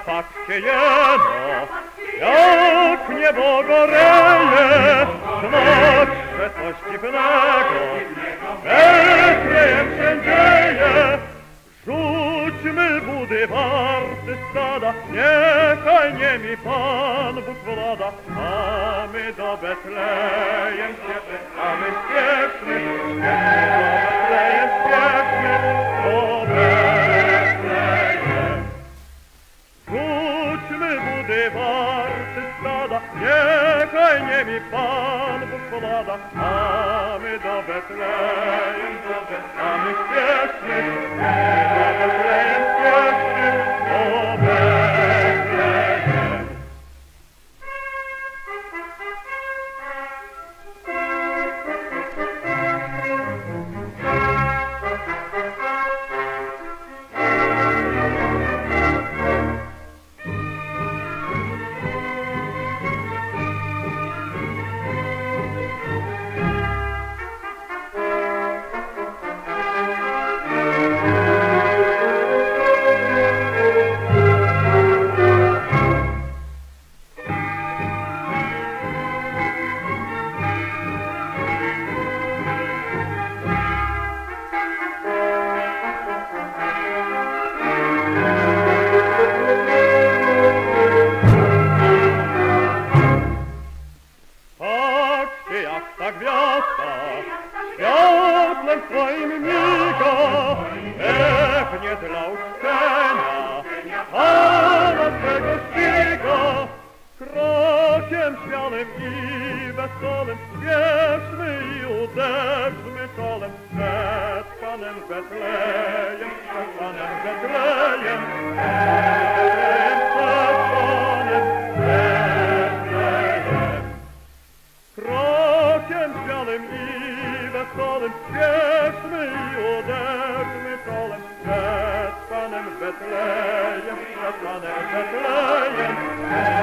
się jeno, jak niebo goreje, znak że coś dziwnego, Betlejem się dzieje. Rzućmy budy warty stada, niechaj nie mi Pan Bóg włada, a my do Betlejem śpieszmy, a my śpieszmy, śpieszmy de varte strada, kai ne mi Pan podkłada, a me do Betlejem, do Betlejem, pięknych eh. Jak ta gwiazda światlem swoim miga, pewnie dla uczczenia Pana swego ściga. Krokiem śmiałym i wesołym śpieszmy i uderzmy czołem przed Panem Betlejem, przed Panem Betlejem, Krokiem śmiałym i wesołym śpieszmy i uderzmy czołem przed Panem Betlejem, przed Panem Betlejem.